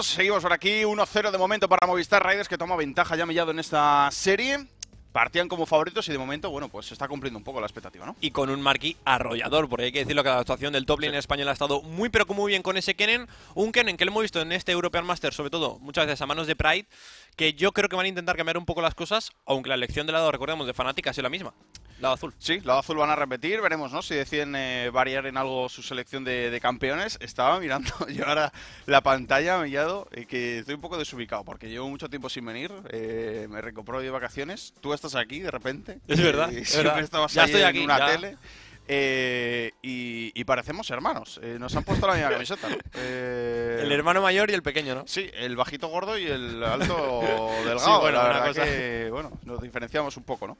Seguimos por aquí, 1-0 de momento para Movistar Raiders que toma ventaja ya millado en esta serie. Partían como favoritos y de momento, bueno, pues se está cumpliendo un poco la expectativa, ¿no? Y con un marquí arrollador, porque hay que decirlo que la actuación del top lane español ha estado muy pero muy bien con ese Kennen. Un Kennen que lo hemos visto en este European Master, sobre todo muchas veces a manos de Pride, que yo creo que van a intentar cambiar un poco las cosas, aunque la elección de lado, recordemos, de Fnatic ha sido la misma. Lado azul. Sí, lado azul van a repetir, veremos, ¿no? Si deciden eh, variar en algo su selección de, campeones. Estaba mirando yo ahora la pantalla, me he eh, que estoy un poco desubicado, porque llevo mucho tiempo sin venir, eh, me recompró de vacaciones. Tú estás aquí de repente. Es verdad. es verdad. estabas ya estoy aquí, en una tele. Eh, y, parecemos hermanos. Eh, nos han puesto la misma camiseta. Eh, el hermano mayor y el pequeño, ¿no? Sí, el bajito gordo y el alto delgado. bueno, la verdad que bueno, nos diferenciamos un poco, ¿no?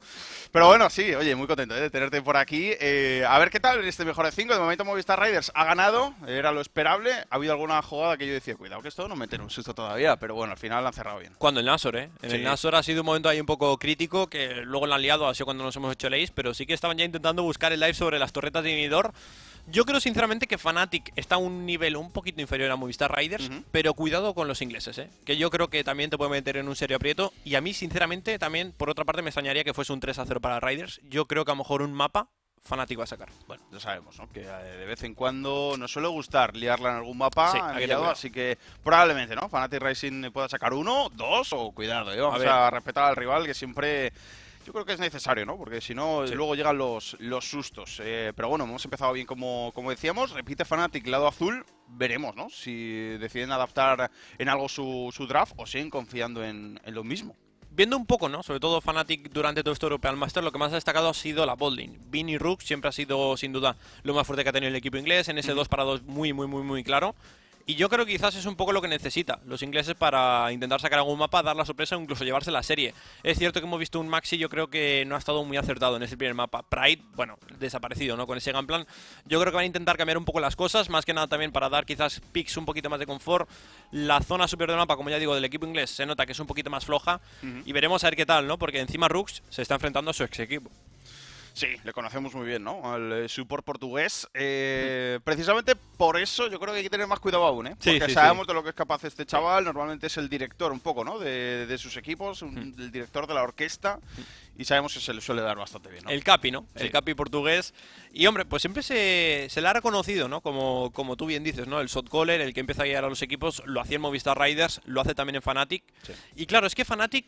Pero bueno, sí, oye, muy contento de tenerte por aquí. a ver qué tal en este mejor de 5. De momento Movistar Riders ha ganado, era lo esperable. Ha habido alguna jugada que yo decía, cuidado que esto no mete un susto todavía, pero bueno, al final lo han cerrado bien. Cuando el Nasor, ¿eh? En el Nasor ha sido un momento ahí un poco crítico, que luego lo han liado, ha sido cuando nos hemos hecho el ace, pero sí que estaban ya intentando buscar el live sobre las torretas de inhibidor. Yo creo sinceramente que Fnatic está a un nivel un poquito inferior a Movistar Riders, pero cuidado con los ingleses, ¿eh? que yo creo que también te puede meter en un serio aprieto. Y a mí, sinceramente, también, por otra parte, me extrañaría que fuese un 3 a 0 para Riders. Yo creo que a lo mejor un mapa Fnatic va a sacar. Bueno, ya sabemos, ¿no? Que eh, de vez en cuando nos suele gustar liarla en algún mapa, así que probablemente, ¿no? Fnatic Racing pueda sacar uno, dos o cuidado, ¿eh? Vamos a respetar al rival que siempre yo creo que es necesario, ¿no? Porque si no, luego llegan los, los sustos. Eh, pero bueno, hemos empezado bien como, como decíamos. Repite Fnatic, lado azul. Veremos, ¿no? Si deciden adaptar en algo su, su draft o siguen confiando en, lo mismo viendo un poco, ¿no? Sobre todo Fnatic durante todo este European Master, lo que más ha destacado ha sido la bolding. Vin y Rook siempre ha sido, sin duda, lo más fuerte que ha tenido el equipo inglés. En ese 2 para 2 muy, muy, muy, muy claro. Y yo creo que quizás es un poco lo que necesita los ingleses para intentar sacar algún mapa, dar la sorpresa o incluso llevarse la serie. Es cierto que hemos visto un Maxi, yo creo que no ha estado muy acertado en ese primer mapa. Pride, bueno, desaparecido, ¿no? Con ese Gunplan. Yo creo que van a intentar cambiar un poco las cosas, más que nada también para dar quizás picks un poquito más de confort. La zona superior del mapa, como ya digo, del equipo inglés se nota que es un poquito más floja. Y veremos a ver qué tal, ¿no? Porque encima Rooks se está enfrentando a su ex equipo. Sí, le conocemos muy bien, ¿no? Al eh, support portugués. Eh, precisamente por eso yo creo que hay que tener más cuidado aún, ¿eh? Porque sabemos de lo que es capaz este chaval. Normalmente es el director un poco, ¿no? De, sus equipos, el director de la orquesta. Y sabemos que se le suele dar bastante bien, ¿no? El capi, ¿no? El capi portugués. Y hombre, pues siempre se, se le ha reconocido, ¿no? Como, como tú bien dices, ¿no? El shot caller, el que empieza a guiar a los equipos, lo hacía en Movistar Riders, lo hace también en Fnatic. Y claro, es que Fnatic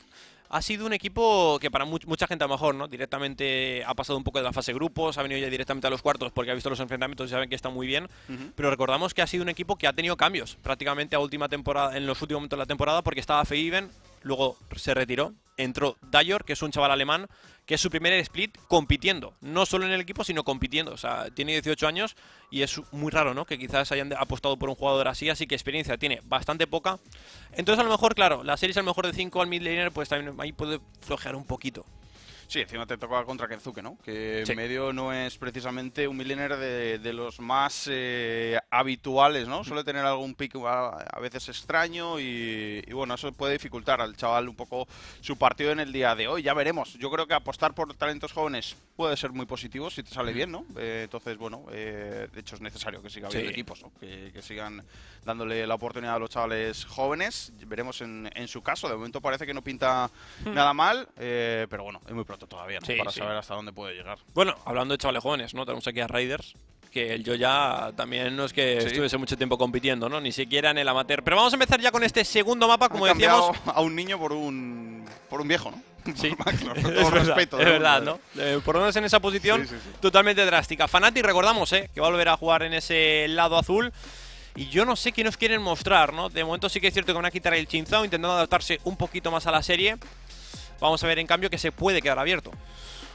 ha sido un equipo que para mucha gente a lo mejor, ¿no? Directamente ha pasado un poco de la fase grupos, ha venido ya directamente a los cuartos porque ha visto los enfrentamientos y saben que está muy bien. Pero recordamos que ha sido un equipo que ha tenido cambios prácticamente a última temporada, en los últimos momentos de la temporada, porque estaba Feiven, luego se retiró, entró Dayor, que es un chaval alemán, que es su primer split compitiendo, no solo en el equipo, sino compitiendo. O sea, tiene 18 años y es muy raro, ¿no? Que quizás hayan apostado por un jugador así, así que experiencia tiene bastante poca. Entonces, a lo mejor, claro, la serie es a lo mejor de 5 al mid laner, pues también ahí puede flojear un poquito. Sí, encima te toca contra Kenzuke, ¿no? Que en medio no es precisamente un millennial de, los más eh, habituales, ¿no? Suele tener algún pick a, veces extraño y, bueno, eso puede dificultar al chaval un poco su partido en el día de hoy. Ya veremos. Yo creo que apostar por talentos jóvenes puede ser muy positivo si te sale bien, ¿no? Eh, entonces, bueno, eh, de hecho es necesario que siga habiendo equipos, ¿no? Que, sigan dándole la oportunidad a los chavales jóvenes. Veremos en, su caso. De momento parece que no pinta hmm. nada mal, pero bueno, es muy todavía, Para saber hasta dónde puede llegar. Bueno, hablando de chavales jóvenes, ¿no? Tenemos aquí a Raiders, que yo ya también no es que estuviese mucho tiempo compitiendo, ¿no? Ni siquiera en el amateur. Pero vamos a empezar ya con este segundo mapa, como decíamos. A un niño por un, por un viejo, ¿no? Sí, todo respeto. Es verdad, ¿no? Eh, por lo menos en esa posición totalmente drástica. Fanati, recordamos, ¿eh? Que va a volver a jugar en ese lado azul. Y yo no sé qué nos quieren mostrar, ¿no? De momento sí que es cierto que van a quitar el Chinzao, intentando adaptarse un poquito más a la serie. Vamos a ver en cambio que se puede quedar abierto.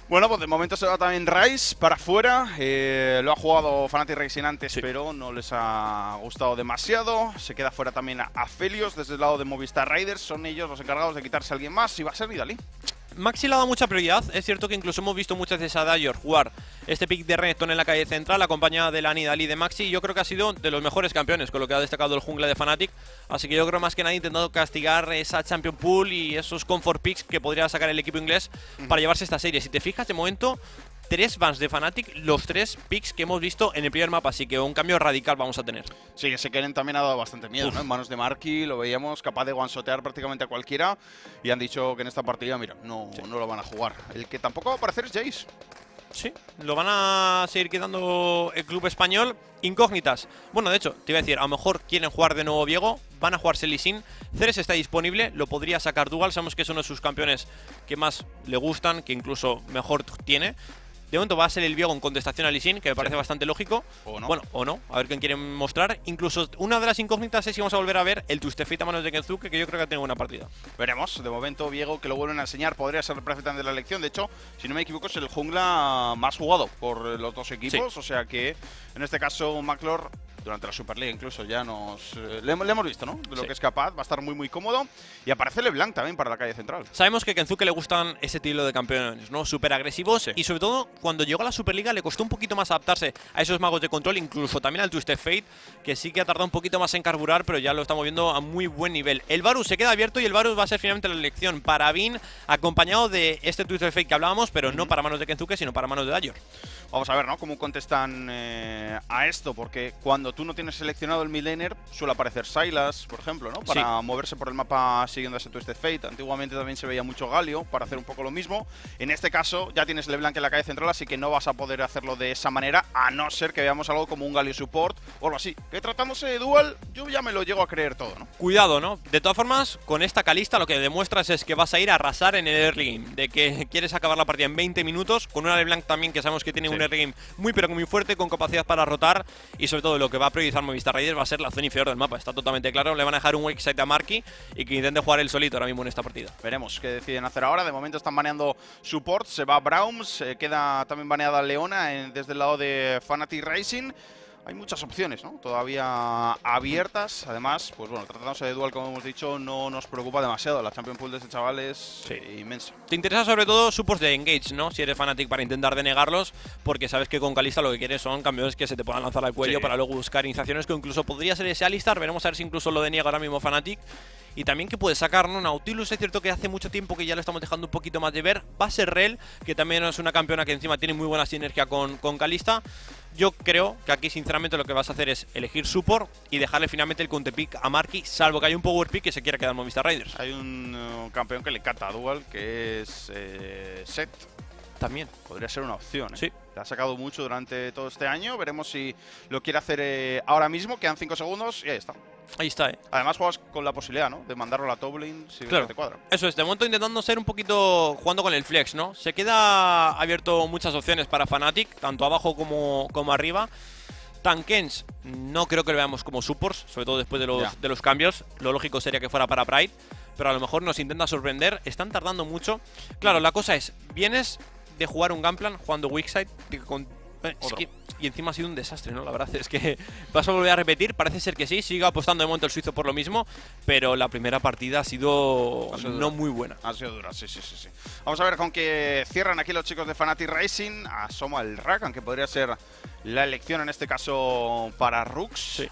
Bueno, pues de momento se va también Rice para afuera. Eh, lo ha jugado Fanatic Racing antes, pero no les ha gustado demasiado. Se queda fuera también a Felios desde el lado de Movistar Riders. Son ellos los encargados de quitarse a alguien más y va a ser Vidalí. Maxi le ha dado mucha prioridad. Es cierto que incluso hemos visto muchas veces a Dayor jugar este pick de Renekton en la calle central, acompañada de la Nidali de Maxi. Yo creo que ha sido de los mejores campeones, con lo que ha destacado el jungla de Fnatic. Así que yo creo más que nada ha intentado castigar esa Champion Pool y esos comfort picks que podría sacar el equipo inglés para llevarse esta serie. Si te fijas, de momento tres bans de Fnatic, los tres picks que hemos visto en el primer mapa, así que un cambio radical vamos a tener. Sí, ese Keren también ha dado bastante miedo, ¿no? En manos de Marky lo veíamos capaz de one-shotear prácticamente a cualquiera y han dicho que en esta partida, mira, no, no lo van a jugar. El que tampoco va a aparecer es Jace. Sí, lo van a seguir quedando el club español. Incógnitas. Bueno, de hecho, te iba a decir, a lo mejor quieren jugar de nuevo Viego, van a jugar Selisin. Ceres está disponible, lo podría sacar Dual. Sabemos que es uno de sus campeones que más le gustan, que incluso mejor tiene. De momento va a ser el Viego en contestación a Lisin, que me parece bastante lógico. O no. Bueno, o no, a ver quién quieren mostrar. Incluso una de las incógnitas es si vamos a volver a ver el Tustefit a manos de Kenzuke, que yo creo que ha tenido buena partida. Veremos. De momento, Viego, que lo vuelven a enseñar, podría ser perfectamente de la elección. De hecho, si no me equivoco, es el jungla más jugado por los dos equipos. O sea que, en este caso, Maclor durante la Superliga incluso ya nos... Eh, le, hemos visto, ¿no? De lo que es capaz, va a estar muy muy cómodo. Y aparece LeBlanc también para la calle central. Sabemos que a Kenzuke le gustan ese estilo de campeones, ¿no? Súper agresivos. Y sobre todo, cuando llegó a la Superliga le costó un poquito más adaptarse a esos magos de control, incluso también al Twisted Fate, que sí que ha tardado un poquito más en carburar, pero ya lo estamos viendo a muy buen nivel. El Varus se queda abierto y el Varus va a ser finalmente la elección para Bin, acompañado de este Twisted Fate que hablábamos, pero no para manos de Kenzuke, sino para manos de Dayor. Vamos a ver, ¿no? Cómo contestan eh, a esto, porque cuando tú no tienes seleccionado el midlaner, suele aparecer Silas, por ejemplo, ¿no? Para moverse por el mapa siguiendo ese Twisted Fate. Antiguamente también se veía mucho Galio para hacer un poco lo mismo. En este caso ya tienes LeBlanc en la calle central, así que no vas a poder hacerlo de esa manera, a no ser que veamos algo como un Galio Support o algo así. Que tratándose de Dual, yo ya me lo llego a creer todo, ¿no? Cuidado, ¿no? De todas formas, con esta calista lo que demuestras es que vas a ir a arrasar en el early game, de que quieres acabar la partida en 20 minutos, con una LeBlanc también que sabemos que tiene un early game muy pero muy fuerte, con capacidad para rotar, y sobre todo lo que va a priorizar Movistar Raiders va a ser la zona inferior del mapa, está totalmente claro, le van a dejar un wake side a Marky y que intente jugar el solito ahora mismo en esta partida. Veremos qué deciden hacer ahora, de momento están baneando support, se va Browns, se queda también baneada Leona desde el lado de Fanatic Racing hay muchas opciones, ¿no? Todavía abiertas. Además, pues bueno, tratándose de dual, como hemos dicho, no nos preocupa demasiado. La Champion Pool de este chaval es inmensa. Te interesa sobre todo supports de Engage, ¿no? Si eres fanatic para intentar denegarlos, porque sabes que con Calista lo que quieres son campeones que se te puedan lanzar al cuello para luego buscar iniciaciones que incluso podría ser ese Alistar. Veremos a ver si incluso lo deniega ahora mismo Fanatic. Y también que puede sacar, ¿no? Nautilus es cierto que hace mucho tiempo que ya lo estamos dejando un poquito más de ver. Va a ser Rel, que también es una campeona que encima tiene muy buena sinergia con, con Calista. Yo creo que aquí, sinceramente, lo que vas a hacer es elegir support y dejarle finalmente el counterpick a Marky, salvo que hay un power pick que se quiera quedar en Movistar Raiders. Hay un uh, campeón que le cata a Dual, que es eh, Set. También. Podría ser una opción, ¿eh? Sí. Ha sacado mucho durante todo este año. Veremos si lo quiere hacer eh, ahora mismo. Quedan 5 segundos y ahí está. Ahí está, ¿eh? Además juegas con la posibilidad, ¿no? De mandarlo a la top si claro. te cuadra. Eso es, de momento intentando ser un poquito jugando con el flex, ¿no? Se queda abierto muchas opciones para Fnatic, tanto abajo como, como arriba. Tankens no creo que lo veamos como supports, sobre todo después de los, de los cambios. Lo lógico sería que fuera para Pride, pero a lo mejor nos intenta sorprender. Están tardando mucho. Claro, la cosa es, vienes de jugar un Gunplan jugando Weakside con y encima ha sido un desastre, ¿no? La verdad es que vas a volver a repetir. Parece ser que sí, sigue apostando de momento el suizo por lo mismo, pero la primera partida ha sido, no muy buena. Ha sido dura, sí, sí, sí, sí. Vamos a ver con qué cierran aquí los chicos de Fanatic Racing. Asoma el Rakan, que podría ser la elección en este caso para Rux. Sí.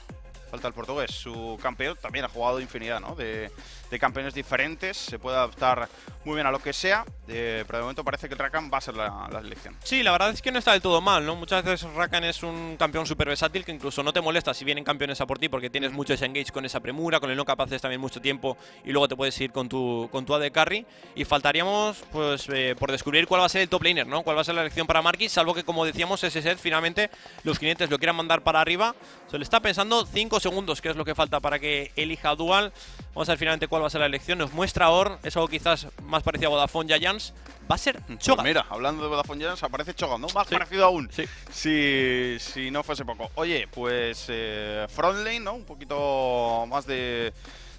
Falta el portugués, su campeón. También ha jugado infinidad ¿no? de, de campeones diferentes. Se puede adaptar muy bien a lo que sea. Eh, pero de momento parece que Rakan va a ser la, la, elección. Sí, la verdad es que no está del todo mal, ¿no? Muchas veces Rakan es un campeón súper versátil que incluso no te molesta si vienen campeones a por ti porque tienes mucho engage con esa premura, con el no capaces también mucho tiempo y luego te puedes ir con tu, con tu AD Carry. Y faltaríamos, pues, eh, por descubrir cuál va a ser el top laner, ¿no? Cuál va a ser la elección para Marquis, salvo que, como decíamos, ese set finalmente los clientes lo quieran mandar para arriba. Se le está pensando 5 segundos, que es lo que falta para que elija Dual. Vamos a ver finalmente cuál va a ser la elección. Nos muestra Or, es algo quizás más parecido a Vodafone Va a ser pues Chogan. mira, hablando de Vodafone Giants, aparece Chogan, ¿no? Más parecido aún. Sí. Si, si no fuese poco. Oye, pues eh, Frontlane, ¿no? Un poquito más de,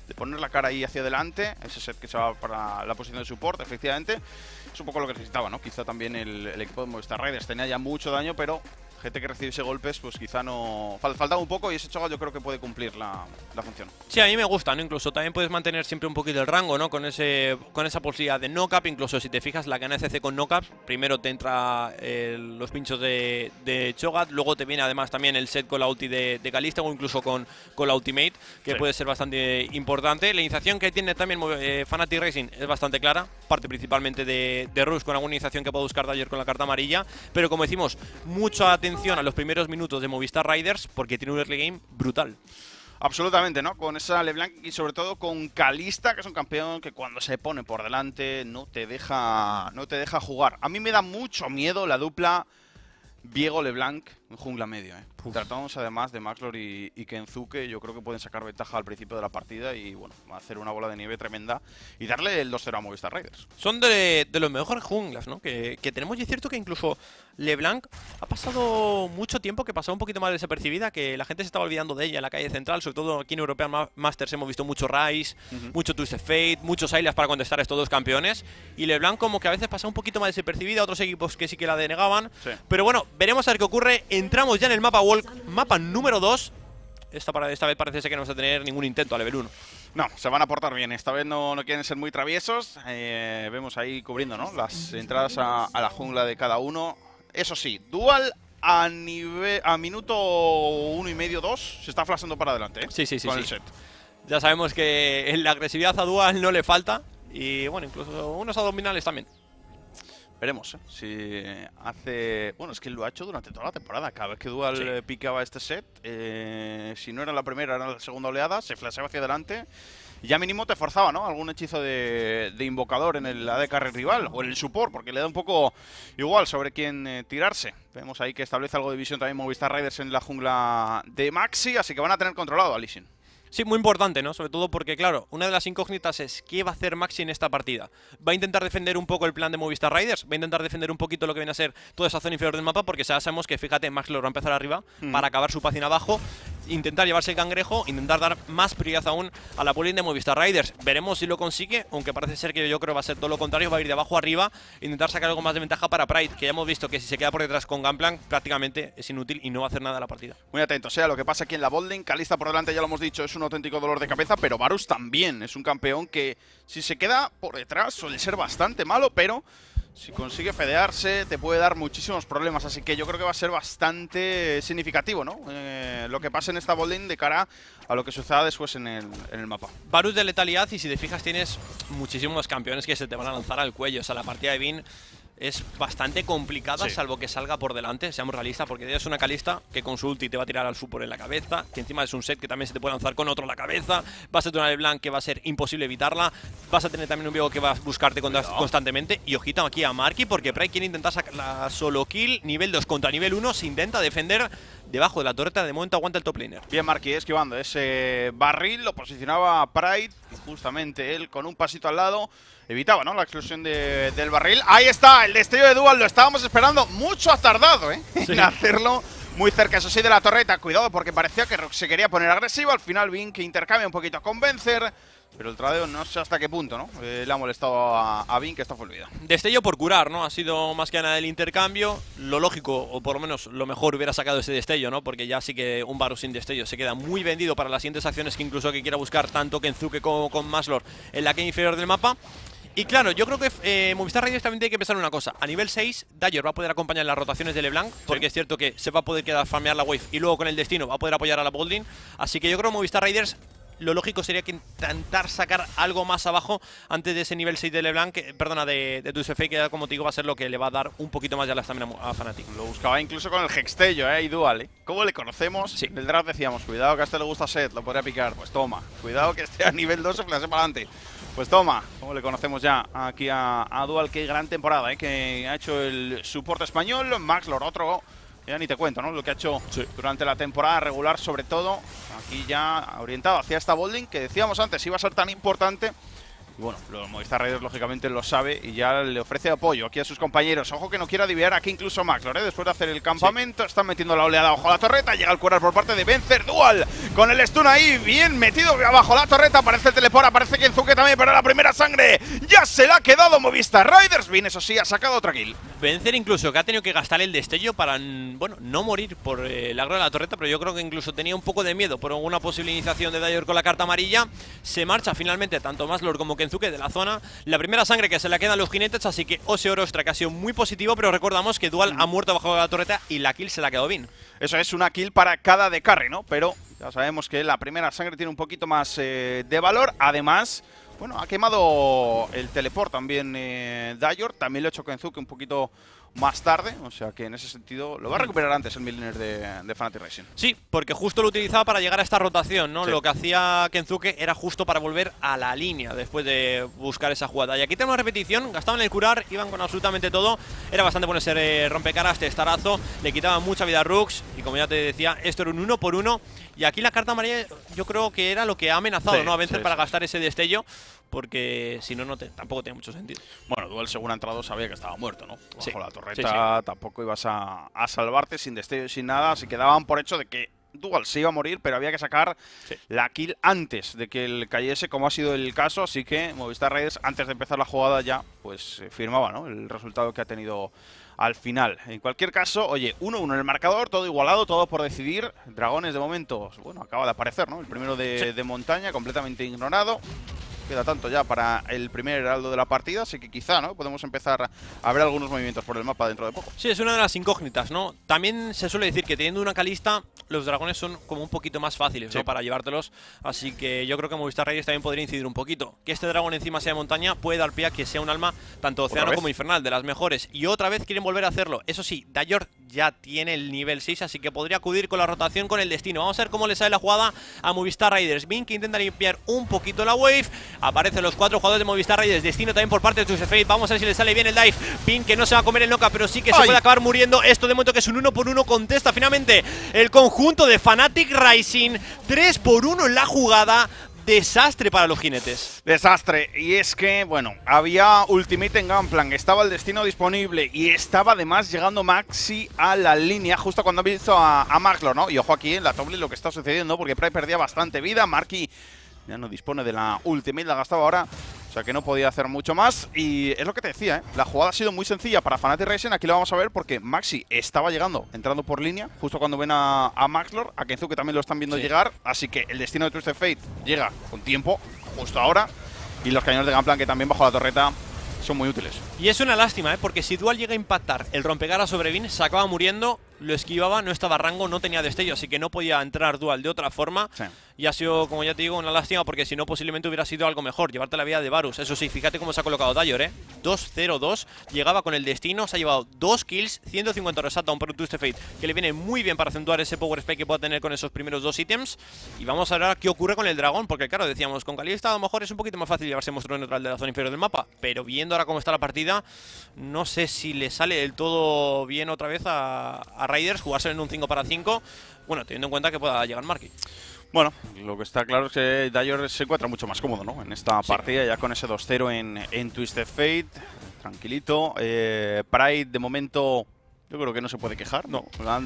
de poner la cara ahí hacia adelante. Ese set que se va para la posición de support, efectivamente. Es un poco lo que necesitaba, ¿no? Quizá también el, el equipo de Movistar Raiders tenía ya mucho daño, pero gente que recibiese golpes, pues quizá no. Faltaba un poco y ese Cho'Gath yo creo que puede cumplir la, función. Sí, a mí me gusta, ¿no? Incluso también puedes mantener siempre un poquito el rango, ¿no? Con ese con esa posibilidad de knock-up. Incluso si te fijas, la gana CC con knock primero te entra los pinchos de, de Cho'Gath, luego te viene además también el set con la ulti de, de Kalista o incluso con, con la ultimate, que puede ser bastante importante. La iniciación que tiene también eh, Fanatic Racing es bastante clara, parte principalmente de, de Rush con alguna iniciación que puede buscar Dyer con la carta amarilla, pero como decimos, mucha atención a los primeros minutos de Movistar Riders porque tiene un early game brutal. Absolutamente, ¿no? Con esa LeBlanc y sobre todo con Calista, que es un campeón que cuando se pone por delante no te deja, no te deja jugar. A mí me da mucho miedo la dupla Viego LeBlanc en jungla medio. ¿eh? Tratamos además de Maxlor y, Kenzuke, yo creo que pueden sacar ventaja al principio de la partida y bueno, hacer una bola de nieve tremenda y darle el 2-0 a Movistar Raiders. Son de, los mejores junglas ¿no? que, tenemos y es cierto que incluso LeBlanc ha pasado mucho tiempo que pasó un poquito más desapercibida, que la gente se estaba olvidando de ella en la calle central, sobre todo aquí en European Masters hemos visto mucho Rise, mucho Twisted Fate, muchos Ailas para contestar a estos dos campeones y LeBlanc como que a veces pasa un poquito más desapercibida, otros equipos que sí que la denegaban, pero bueno, veremos a ver qué ocurre, entramos ya en el mapa Walk, mapa número 2. Esta, para, esta vez parece ser que no vamos a tener ningún intento a level 1. No, se van a portar bien. Esta vez no, no quieren ser muy traviesos. Eh, vemos ahí cubriendo ¿no? las entradas a, la jungla de cada uno. Eso sí, Dual a nivel a minuto uno y medio, dos, se está flashando para adelante, ¿eh? Sí, sí, sí. Con el set. Ya sabemos que la agresividad a Dual no le falta. Y bueno, incluso unos abdominales también. Veremos, ¿eh? Si hace... Bueno, es que lo ha hecho durante toda la temporada. Cada vez que Dual eh, picaba este set, eh, si no era la primera, era la segunda oleada, se flasheaba hacia adelante. Y ya mínimo te forzaba, ¿no? Algún hechizo de, invocador en el AD carry rival o en el support, porque le da un poco igual sobre quién eh, tirarse. Vemos ahí que establece algo de visión también Movistar Riders en la jungla de Maxi, así que van a tener controlado a Lee Sí, muy importante, ¿no? Sobre todo porque, claro, una de las incógnitas es ¿qué va a hacer Maxi en esta partida? ¿Va a intentar defender un poco el plan de Movistar Riders? ¿Va a intentar defender un poquito lo que viene a ser toda esa zona inferior del mapa? Porque ya sabemos que, fíjate, Max lo va a empezar arriba mm. para acabar su página abajo intentar llevarse el cangrejo, intentar dar más prioridad aún a la pulling de Movistar Riders. Veremos si lo consigue, aunque parece ser que yo creo va a ser todo lo contrario, va a ir de abajo arriba, intentar sacar algo más de ventaja para Pride, que ya hemos visto que si se queda por detrás con Gunplank prácticamente es inútil y no va a hacer nada en la partida. Muy atento, sea lo que pasa aquí en la bolding, Calista por delante ya lo hemos dicho, es un auténtico dolor de cabeza pero Varus también es un campeón que si se queda por detrás suele ser bastante malo, pero si consigue fedearse te puede dar muchísimos problemas, así que yo creo que va a ser bastante significativo, ¿no? Eh, lo que pasa en esta bolding de cara a lo que suceda después en el, en el mapa. Varus de letalidad y si te fijas tienes muchísimos campeones que se te van a lanzar al cuello, o sea, la partida de Vin es bastante complicada, salvo que salga por delante, seamos realistas, porque es una calista que con su ulti te va a tirar al support en la cabeza, que encima es un set que también se te puede lanzar con otro en la cabeza, vas a tener una LeBlanc que va a ser imposible evitarla, vas a tener también un Viego que va a buscarte constantemente, y ojito aquí a Marky, porque Pride quiere intentar sacar la solo kill, nivel 2 contra nivel 1, se intenta defender debajo de la torreta, de momento aguanta el top laner. Bien Marky esquivando ese barril, lo posicionaba Pride, y justamente él con un pasito al lado evitaba, ¿no? La explosión del barril. Ahí está, el destello de Dual, lo estábamos esperando. Mucho ha tardado, ¿eh? En hacerlo muy cerca, eso sí, de la torreta. Cuidado, porque parecía que se quería poner agresivo. Al final, Vin que intercambia un poquito con Vencer. Pero el tradeo no sé hasta qué punto, ¿no? Eh, le ha molestado a, a Vin, que está olvidado. Destello por curar, ¿no? Ha sido más que nada el intercambio. Lo lógico, o por lo menos lo mejor, hubiera sacado ese destello, ¿no? Porque ya sí que un Varus sin destello se queda muy vendido para las siguientes acciones que incluso que quiera buscar tanto Kenzuke como con Maslor en la que inferior del mapa. Y claro, yo creo que eh, Movistar Raiders también tiene que pensar una cosa. A nivel 6, Dyer va a poder acompañar las rotaciones de LeBlanc, porque es cierto que se va a poder quedar farmear la wave y luego con el destino va a poder apoyar a la Bolding. Así que yo creo que Movistar Raiders lo lógico sería que intentar sacar algo más abajo antes de ese nivel 6 de LeBlanc, perdona, de, de que como te digo va a ser lo que le va a dar un poquito más ya la estamina a Fnatic. Lo buscaba incluso con el Hextello, ¿eh? Y Dual, ¿eh? ¿Cómo le conocemos? Sí. Del draft decíamos, cuidado que a este le gusta set, lo podría picar. Pues toma, cuidado que esté a nivel 2 se flase para adelante. Pues toma, como le conocemos ya aquí a, Dual, qué gran temporada, ¿eh? que ha hecho el soporte español. Max Lord, otro, ya ni te cuento, ¿no? Lo que ha hecho durante la temporada regular, sobre todo, aquí ya orientado hacia esta bolding, que decíamos antes iba a ser tan importante Y bueno, los Movistar Raiders lógicamente lo sabe y ya le ofrece apoyo aquí a sus compañeros. Ojo que no quiera adivinar aquí incluso Maclor, ¿eh? después de hacer el campamento. Están metiendo la oleada bajo la torreta. Llega el curar por parte de Vencer Dual. Con el stun ahí, bien metido abajo la torreta. Aparece el teleport, aparece Kenzuke también, pero la primera sangre ya se la ha quedado Movistar Raiders. Bien, eso sí, ha sacado otra kill. Vencer incluso que ha tenido que gastar el destello para, bueno, no morir por eh, el agro de la torreta, pero yo creo que incluso tenía un poco de miedo por una posible iniciación de Dyer con la carta amarilla. Se marcha finalmente tanto Maslor como Kenzuke de la zona. La primera sangre que se le quedan los jinetes, así que Ose Orostra que ha sido muy positivo, pero recordamos que Dual ha muerto bajo la torreta y la kill se la ha quedado bien. Eso es una kill para cada de carry, ¿no? Pero ya sabemos que la primera sangre tiene un poquito más eh, de valor. Además, bueno, ha quemado el teleport también eh. También lo ha hecho Kenzuke un poquito más tarde, o sea que en ese sentido lo va a recuperar antes el Milliner de, de Fnatic Racing. Sí, porque justo lo utilizaba para llegar a esta rotación, ¿no? Lo que hacía Kenzuke era justo para volver a la línea después de buscar esa jugada. Y aquí tenemos una repetición, gastaban el curar, iban con absolutamente todo, era bastante bueno ese eh, rompecaras, este estarazo, le quitaba mucha vida a Rooks y como ya te decía, esto era un uno por uno y aquí la carta amarilla yo creo que era lo que ha amenazado, ¿no? A vencer para gastar ese destello porque si no, no tampoco tiene mucho sentido. Bueno, Duel según ha entrado sabía que estaba muerto, ¿no? Bajo la torreta tampoco ibas a, salvarte sin destello y sin nada, así que daban por hecho de que Dual se iba a morir, pero había que sacar la kill antes de que él cayese, como ha sido el caso, así que Movistar Raiders, antes de empezar la jugada ya, pues eh, firmaba, ¿no? El resultado que ha tenido al final. En cualquier caso, oye, 1-1 en el marcador, todo igualado, todo por decidir. Dragones de momento, bueno, acaba de aparecer, ¿no? El primero de, de montaña, completamente ignorado queda tanto ya para el primer heraldo de la partida, así que quizá, ¿no? Podemos empezar a ver algunos movimientos por el mapa dentro de poco. Sí, es una de las incógnitas, ¿no? También se suele decir que teniendo una calista, los dragones son como un poquito más fáciles, ¿no? Para llevártelos, así que yo creo que Movistar Reyes también podría incidir un poquito. Que este dragón encima sea de montaña puede dar pie a que sea un alma tanto océano como infernal, de las mejores. Y otra vez quieren volver a hacerlo. Eso sí, Dayor ya tiene el nivel 6, así que podría acudir con la rotación con el destino. Vamos a ver cómo le sale la jugada a Movistar Raiders. Bin que intenta limpiar un poquito la wave. Aparecen los cuatro jugadores de Movistar Raiders. Destino también por parte de Fate. Vamos a ver si le sale bien el dive. Bin que no se va a comer el Noca, pero sí que se puede acabar muriendo. Esto de momento que es un uno por uno. Contesta finalmente el conjunto de Fanatic Rising. 3 por 1 en la jugada desastre para los jinetes. Desastre. Y es que, bueno, había Ultimate en Gunplan, estaba el destino disponible y estaba además llegando Maxi a la línea justo cuando ha visto a, a ¿no? Y ojo aquí en la doble lo que está sucediendo porque Pride perdía bastante vida. Marky ya no dispone de la Ultimate, la gastaba ahora. O sea que no podía hacer mucho más. Y es lo que te decía, ¿eh? La jugada ha sido muy sencilla para Fnatic Racing. Aquí lo vamos a ver porque Maxi estaba llegando, entrando por línea, justo cuando ven a, a Maxlor. A Kenzuke también lo están viendo llegar. Así que el destino de Twisted Fate llega con tiempo, justo ahora. Y los cañones de Gunplan que también bajo la torreta son muy útiles. Y es una lástima, ¿eh? porque si Dual llega a impactar el rompegara sobre Vin, se acaba muriendo, lo esquivaba, no estaba rango, no tenía destello, así que no podía entrar Dual de otra forma. Y ha sido, como ya te digo, una lástima porque si no, posiblemente hubiera sido algo mejor. Llevarte la vida de Varus. Eso sí, fíjate cómo se ha colocado Dayor, ¿eh? 2-0-2. Llegaba con el destino, se ha llevado 2 kills, 150 resata, un producto Fate que le viene muy bien para acentuar ese power spike que pueda tener con esos primeros dos ítems. Y vamos a ver qué ocurre con el dragón, porque claro, decíamos, con Calista a lo mejor es un poquito más fácil llevarse monstruo neutral de la zona inferior del mapa. Pero viendo ahora cómo está la partida, no sé si le sale del todo bien otra vez a, a Raiders jugarse en un 5 para 5. Bueno, teniendo en cuenta que pueda llegar Marky. Bueno, lo que está claro es que Dyer se encuentra mucho más cómodo, ¿no? En esta partida, ya con ese 2-0 en, en, Twisted Fate. Tranquilito. Eh, Pride, de momento, yo creo que no se puede quejar. No,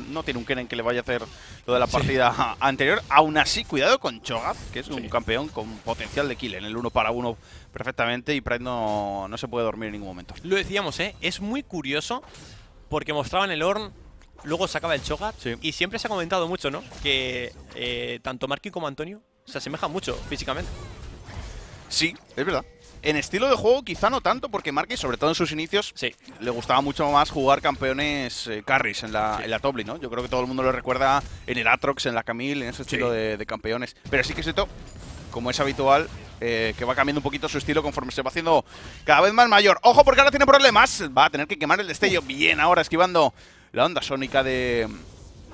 no tiene un Kenen que le vaya a hacer lo de la partida anterior. Aún así, cuidado con Cho'Gath, que es un campeón con potencial de kill en el 1 para 1 perfectamente. Y Pride no, no se puede dormir en ningún momento. Lo decíamos, ¿eh? Es muy curioso porque mostraban el Orn luego sacaba el Chogat. Y siempre se ha comentado mucho, ¿no? Que eh, tanto Marky como Antonio se asemejan mucho físicamente. Sí, es verdad. En estilo de juego quizá no tanto, porque Marky, sobre todo en sus inicios, sí. le gustaba mucho más jugar campeones eh, carries en la, en la top ¿no? Yo creo que todo el mundo lo recuerda en el Atrox, en la Camille, en ese estilo de, campeones. Pero sí que es cierto, como es habitual, eh, que va cambiando un poquito su estilo conforme se va haciendo cada vez más mayor. ¡Ojo, porque ahora tiene problemas! Va a tener que quemar el destello. Bien, ahora esquivando la onda sónica de,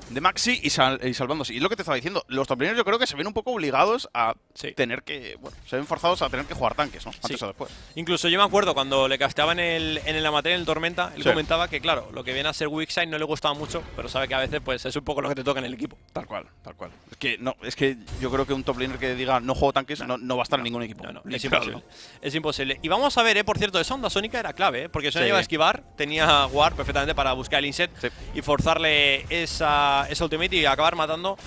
de Maxi y, salvándose. Y lo que te estaba diciendo, los topliners yo creo que se ven un poco obligados a tener que. Bueno, se ven forzados a tener que jugar tanques, ¿no? Antes o después. Incluso yo me acuerdo cuando le casteaba en el, en el amateur, en el Tormenta, él comentaba que, claro, lo que viene a ser weak no le gustaba mucho, pero sabe que a veces pues es un poco lo que te toca en el equipo. Tal cual, tal cual. Es que, no, es que yo creo que un topliner que diga no juego tanques no, no va a estar en ningún equipo. Es imposible. Es imposible. Y vamos a ver, eh, por cierto, esa onda sónica era clave, ¿eh? porque eso iba a esquivar, tenía War perfectamente para buscar el inset y forzarle esa, esa ultimate y acabar matando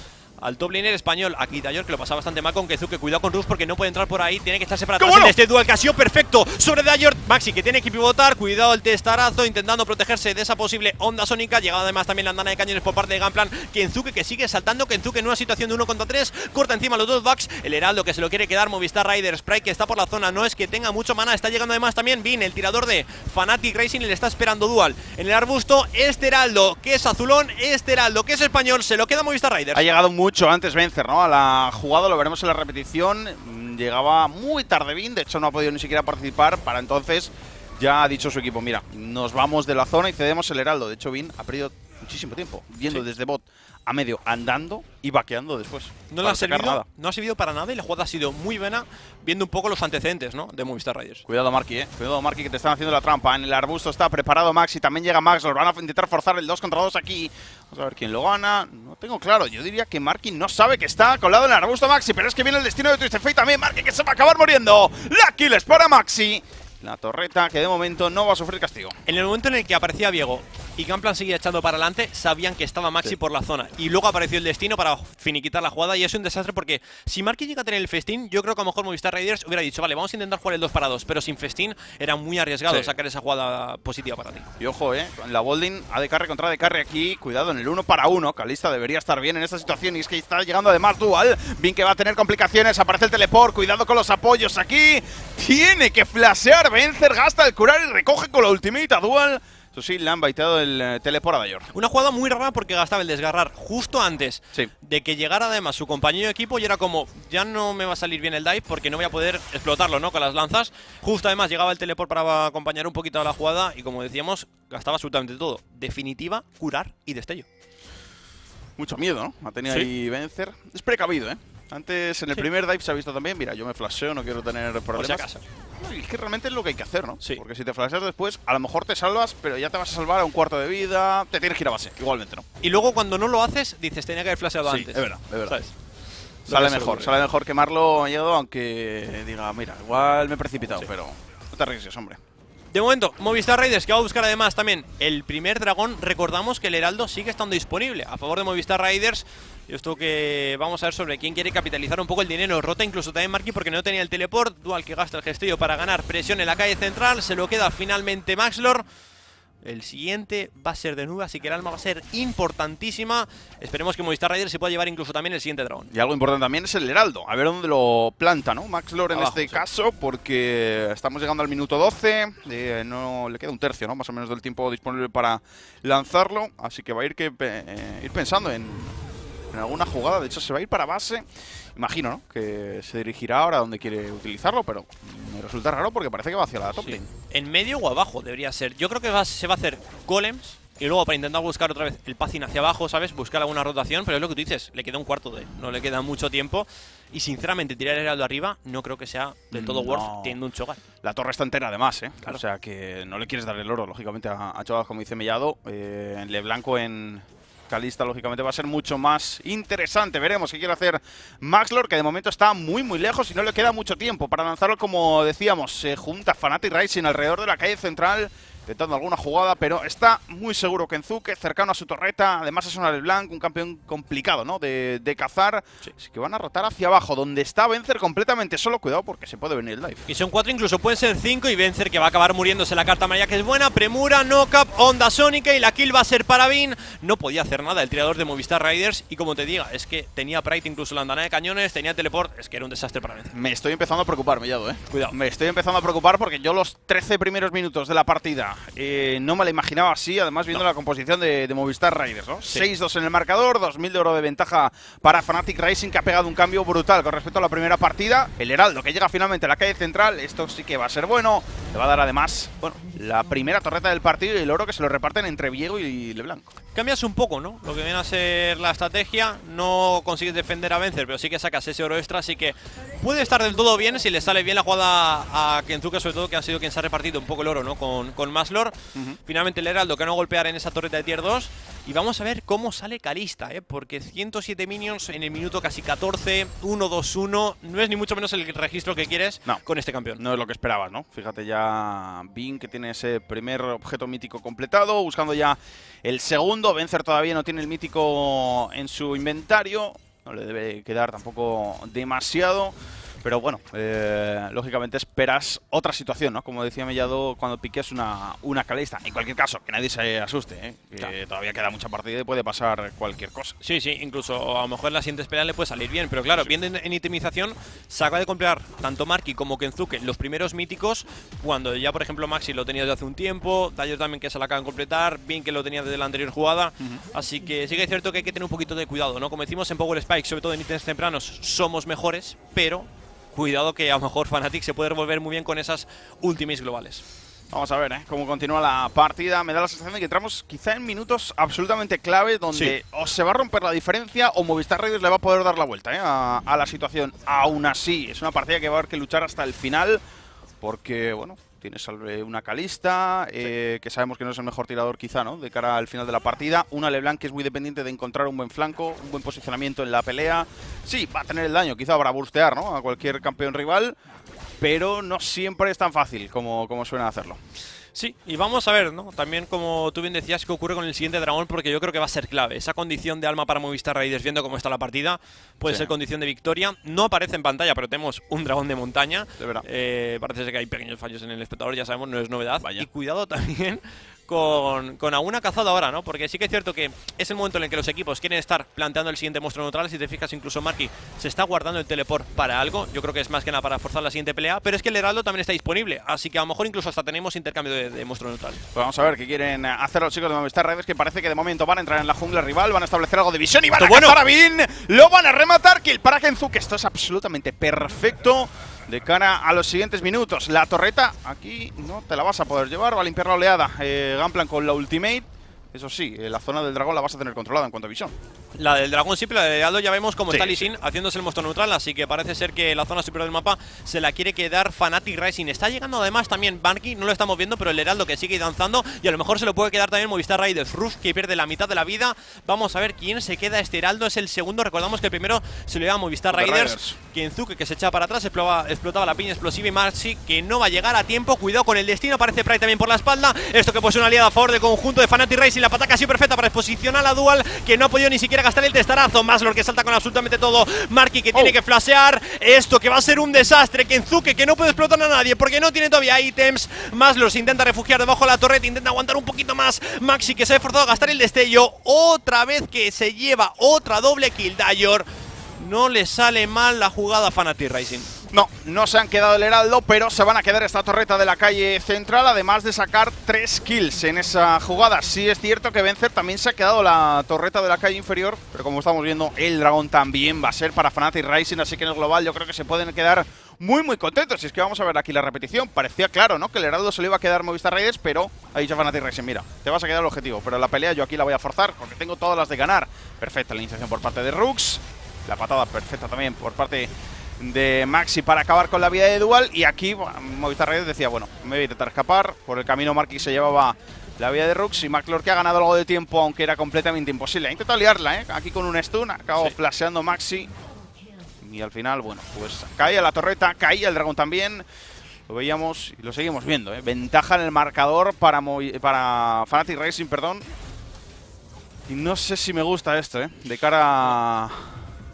al top laner español, aquí Dayor, que lo pasa bastante mal con Kezuke. Cuidado con Rus porque no puede entrar por ahí, tiene que estarse para atrás en este dual. Casio perfecto sobre Dayor. Maxi que tiene que pivotar, cuidado el testarazo, intentando protegerse de esa posible onda sónica. Llegado además también la andana de cañones por parte de Gunplan. Kenzuke que sigue saltando, Kenzuke en una situación de 1 contra 3, corta encima los dos backs. El Heraldo que se lo quiere quedar, Movistar Rider, Sprite que está por la zona, no es que tenga mucho mana, está llegando además también Vin, el tirador de Fanatic Racing, y le está esperando dual. En el arbusto, este Heraldo que es azulón, este Heraldo que es español, se lo queda Movistar Rider. Ha llegado mucho antes Vencer, a la jugada, lo veremos en la repetición. Mm, llegaba muy tarde Vin, de hecho no ha podido ni siquiera participar. Para entonces ya ha dicho su equipo, mira, nos vamos de la zona y cedemos el Heraldo. De hecho, Vin ha perdido muchísimo tiempo viendo desde bot a medio andando y vaqueando después. No le ha servido, no ha servido para nada y la jugada ha sido muy buena viendo un poco los antecedentes ¿no? de Movistar Riders. Cuidado Marky, eh. Cuidado Marky que te están haciendo la trampa. En el arbusto está preparado Max y también llega Max. Lo van a intentar forzar el 2 contra 2 aquí. Vamos a ver quién lo gana. No tengo claro. Yo diría que Marky no sabe que está colado en el arbusto Maxi, pero es que viene el destino de Twisted Fate también. Marky que se va a acabar muriendo. La kill es para Maxi. La torreta que de momento no va a sufrir castigo. En el momento en el que aparecía Diego y Gamplan seguía echando para adelante, sabían que estaba Maxi por la zona. Y luego apareció el destino para finiquitar la jugada y es un desastre porque si Marky llega a tener el festín, yo creo que a lo mejor Movistar Raiders hubiera dicho, vale, vamos a intentar jugar el 2 para 2, pero sin festín era muy arriesgado sacar esa jugada positiva para ti. Y ojo, eh, en la Bolding, de carry contra de carry aquí, cuidado en el 1 para 1, Calista debería estar bien en esta situación y es que está llegando además Dual, Bien que va a tener complicaciones, aparece el teleport, cuidado con los apoyos aquí, tiene que flashear, Vencer, gasta el curar y recoge con la ultimate a Dual. Eso sí, le han baiteado el eh, teleport a Dayor. Una jugada muy rara porque gastaba el desgarrar justo antes de que llegara además su compañero de equipo y era como, ya no me va a salir bien el dive porque no voy a poder explotarlo, ¿no? Con las lanzas. Justo además llegaba el teleport para acompañar un poquito a la jugada y como decíamos, gastaba absolutamente todo. Definitiva, curar y destello. Mucho miedo, ¿no? Ha tenido ahí vencer. Es precavido, ¿eh? Antes, en el primer dive se ha visto también, mira, yo me flasheo, no quiero tener problemas. Si es que realmente es lo que hay que hacer, ¿no? Sí. Porque si te flasheas después, a lo mejor te salvas, pero ya te vas a salvar a un cuarto de vida, te tienes que ir a base, igualmente, ¿no? Y luego cuando no lo haces, dices, tenía que haber flasheado sí, antes. es verdad, es verdad. Sale mejor, sale mejor quemarlo llegado, aunque diga, mira, igual me he precipitado, pero no te arriesgues, hombre. De momento, Movistar Raiders, que va a buscar además también el primer dragón. Recordamos que el Heraldo sigue estando disponible a favor de Movistar Raiders. Y esto que vamos a ver sobre quién quiere capitalizar un poco el dinero. Rota incluso también Marky porque no tenía el teleport. Dual que gasta el gestillo para ganar presión en la calle central. Se lo queda finalmente Maxlor. El siguiente va a ser de nube, así que el alma va a ser importantísima. Esperemos que Movistar Rider se pueda llevar incluso también el siguiente dragón. Y algo importante también es el Heraldo. A ver dónde lo planta, ¿no? Max Lore en este caso, porque estamos llegando al minuto 12. Eh, no le queda un tercio, ¿no? Más o menos del tiempo disponible para lanzarlo. Así que va a ir, que, eh, ir pensando en, en alguna jugada. De hecho, se va a ir para base. Imagino, ¿no? Que se dirigirá ahora donde quiere utilizarlo, pero me resulta raro porque parece que va hacia la top lane. En medio o abajo debería ser. Yo creo que se va a hacer golems y luego para intentar buscar otra vez el passing hacia abajo, ¿sabes? Buscar alguna rotación, pero es lo que tú dices, le queda un cuarto de... No le queda mucho tiempo. Y sinceramente, tirar el heraldo arriba no creo que sea del todo worth teniendo un Cho'Gath. La torre está entera además, ¿eh? O sea que no le quieres dar el oro, lógicamente, a, a como dice Mellado. Eh, en Le Blanco en, lógicamente, va a ser mucho más interesante. Veremos qué quiere hacer Maxlor, que de momento está muy, muy lejos y no le queda mucho tiempo para lanzarlo, como decíamos. Se junta Fanatic Rising alrededor de la calle central intentando alguna jugada, pero está muy seguro que Enzuke, cercano a su torreta, además es un Blanc, un campeón complicado, ¿no? De, cazar, así que van a rotar hacia abajo, donde está Vencer completamente solo, cuidado porque se puede venir el dive. Y son cuatro, incluso pueden ser cinco, y Vencer que va a acabar muriéndose la carta amarilla que es buena, premura, knock-up, onda sónica, y la kill va a ser para Vin, no podía hacer nada el tirador de Movistar Riders, y como te diga, es que tenía Pride incluso la andana de cañones, tenía teleport, es que era un desastre para Vencer. Me estoy empezando a preocupar, Mellado, eh. Cuidado. Me estoy empezando a preocupar porque yo los 13 primeros minutos de la partida eh, no me la imaginaba así, además viendo la composición de, Movistar Riders, ¿no? 6-2 en el marcador, 2.000 de oro de ventaja para Fnatic Racing, que ha pegado un cambio brutal con respecto a la primera partida. El Heraldo, que llega finalmente a la calle central, esto sí que va a ser bueno. Le va a dar además, bueno, la primera torreta del partido y el oro que se lo reparten entre Viego y Leblanc. Cambias un poco, ¿no? Lo que viene a ser la estrategia, no consigues defender a vencer, pero sí que sacas ese oro extra, así que puede estar del todo bien si le sale bien la jugada a Kenzuka, sobre todo que ha sido quien se ha repartido un poco el oro, ¿no? Con, con Maslor. Finalmente el Heraldo que no golpear en esa torreta de tier 2. Y vamos a ver cómo sale Calista, ¿eh? Porque 107 minions en el minuto casi 14, 1-2-1, no es ni mucho menos el registro que quieres con este campeón. No es lo que esperabas, ¿no? Fíjate ya Bing que tiene ese primer objeto mítico completado, buscando ya el segundo. Vencer todavía no tiene el mítico en su inventario, no le debe quedar tampoco demasiado. Pero bueno, eh, lógicamente esperas otra situación, ¿no? Como decía Mellado, cuando piques una, una calista. En cualquier caso, que nadie se asuste, ¿eh? Que todavía queda mucha partida y puede pasar cualquier cosa. Sí, sí, incluso a lo mejor la siguiente pelea le puede salir bien. Pero claro, viendo en, itemización, se acaba de comprar tanto Marky como Kenzuke los primeros míticos, cuando ya, por ejemplo, Maxi lo tenía desde hace un tiempo, Dayo también que se la acaban de completar, bien que lo tenía desde la anterior jugada. Así que sí que es cierto que hay que tener un poquito de cuidado, ¿no? Como decimos en Power Spike, sobre todo en ítems tempranos, somos mejores, pero cuidado que a lo mejor Fnatic se puede revolver muy bien con esas ultimates globales. Vamos a ver ¿eh? cómo continúa la partida. Me da la sensación de que entramos quizá en minutos absolutamente clave donde o se va a romper la diferencia o Movistar Raiders le va a poder dar la vuelta ¿eh? a, a, la situación. Aún así, es una partida que va a haber que luchar hasta el final porque, bueno, Tienes una Calista, eh, que sabemos que no es el mejor tirador quizá, ¿no? De cara al final de la partida. Una LeBlanc que es muy dependiente de encontrar un buen flanco, un buen posicionamiento en la pelea. Sí, va a tener el daño, quizá para burstear, ¿no? A cualquier campeón rival, pero no siempre es tan fácil como, como suelen hacerlo. Sí, y vamos a ver, ¿no? También como tú bien decías, qué ocurre con el siguiente dragón, porque yo creo que va a ser clave. Esa condición de alma para Movistar Raiders, viendo cómo está la partida, puede ser condición de victoria. No aparece en pantalla, pero tenemos un dragón de montaña. De verdad. Eh, parece que hay pequeños fallos en el espectador, ya sabemos, no es novedad. Y cuidado también con, con alguna cazada ahora, ¿no? Porque sí que es cierto que es el momento en el que los equipos quieren estar planteando el siguiente monstruo neutral. Si te fijas, incluso Marky se está guardando el teleport para algo. Yo creo que es más que nada para forzar la siguiente pelea. Pero es que el Heraldo también está disponible. Así que a lo mejor incluso hasta tenemos intercambio de, monstruo neutral. Pues vamos a ver qué quieren hacer los chicos de Movistar Raiders. Que parece que de momento van a entrar en la jungla rival. Van a establecer algo de visión y van a bueno. a Bin. Lo van a rematar. Kill para Kenzuke. Esto es absolutamente perfecto de cara a los siguientes minutos. La torreta aquí no te la vas a poder llevar, va a limpiar la oleada. Eh, Gamplan con la ultimate. Eso sí, eh, la zona del dragón la vas a tener controlada en cuanto a visión. La del dragón sí, pero la de Aldo ya vemos cómo está Lee haciéndose el monstruo neutral, así que parece ser que la zona superior del mapa se la quiere quedar Fanatic Rising. Está llegando además también Banky, no lo estamos viendo, pero el Heraldo que sigue danzando y a lo mejor se lo puede quedar también Movistar Raiders. Ruf que pierde la mitad de la vida. Vamos a ver quién se queda este Heraldo, es el segundo. Recordamos que el primero se lo lleva a Movistar Raiders. Kenzuke que se echa para atrás, explotaba, explotaba la piña explosiva y Marcy que no va a llegar a tiempo. Cuidado con el destino, aparece Pride también por la espalda. Esto que puede ser una aliada a favor del conjunto de Fanatic Rising. La pataca ha sido perfecta para exposicionar a la Dual que no ha podido ni siquiera gastar el testarazo. Maslor que salta con absolutamente todo. Marky que tiene oh. que flashear. Esto que va a ser un desastre. Kenzuke que no puede explotar a nadie porque no tiene todavía ítems. Maslor se intenta refugiar debajo de la torreta. Intenta aguantar un poquito más. Maxi que se ha esforzado a gastar el destello. Otra vez que se lleva otra doble kill. Dayor. No le sale mal la jugada a Fanatic Rising. No, no se han quedado el Heraldo, pero se van a quedar esta torreta de la calle central, además de sacar tres kills en esa jugada. Sí es cierto que Vencer también se ha quedado la torreta de la calle inferior, pero como estamos viendo, el dragón también va a ser para Fnatic Rising, así que en el global yo creo que se pueden quedar muy muy contentos. Y es que vamos a ver aquí la repetición. Parecía claro, ¿no? Que el Heraldo se le iba a quedar Movistar Raiders, pero ha dicho Fnatic Rising, mira, te vas a quedar el objetivo, pero la pelea yo aquí la voy a forzar porque tengo todas las de ganar. Perfecta la iniciación por parte de Rux, la patada perfecta también por parte de Maxi para acabar con la vida de Dual. Y aquí Movistar Raiders decía, bueno, me voy a intentar escapar. Por el camino Marky se llevaba la vida de Rux y McClure que ha ganado algo de tiempo, aunque era completamente imposible. Ha intentado liarla, ¿eh? Aquí con un stun, acabó flasheando Maxi. Y al final, bueno, pues caía la torreta, caía el dragón también. Lo veíamos y lo seguimos viendo, ¿eh? Ventaja en el marcador para, para Fanatic Racing, perdón. Y no sé si me gusta esto, ¿eh? De cara a